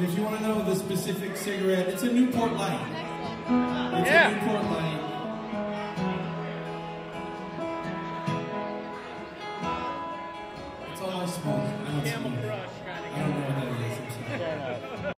And if you want to know the specific cigarette, it's a Newport Light. It's Yeah. a Newport Light. That's all I smoke. I don't Camel smoke. Crush